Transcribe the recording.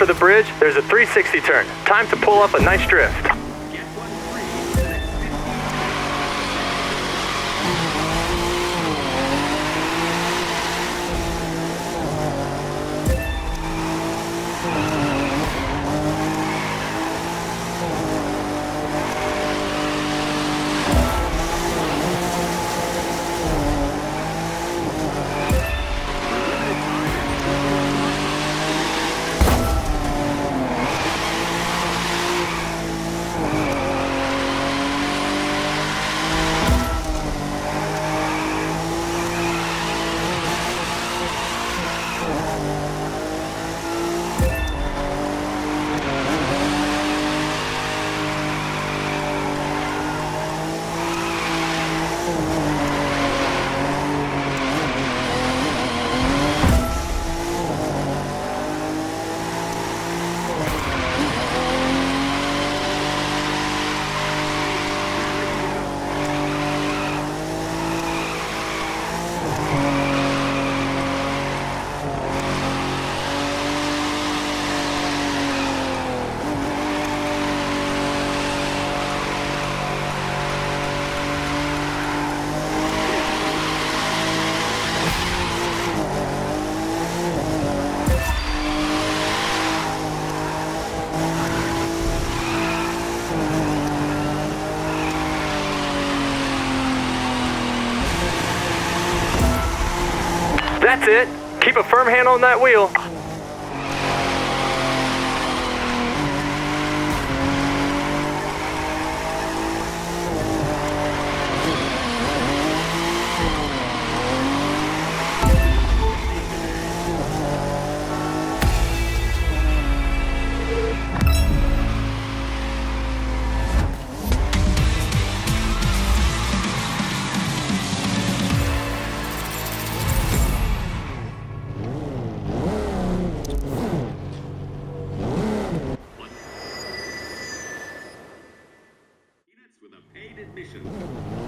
after the bridge, there's a 360 turn. Time to pull up a nice drift. That's it. Keep a firm hand on that wheel. ignition.